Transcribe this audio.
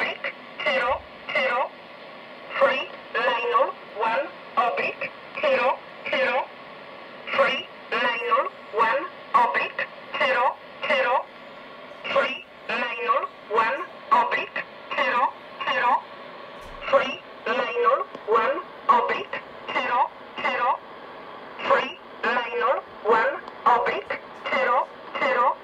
oblique 0, 0, free nylon 1 oblique 0, 0, free nylon 1 oblique 0, 0, free nylon 1 oblique 0, 0, free nylon 1 oblique 0, 0, free nylon 1 oblique 0, 0,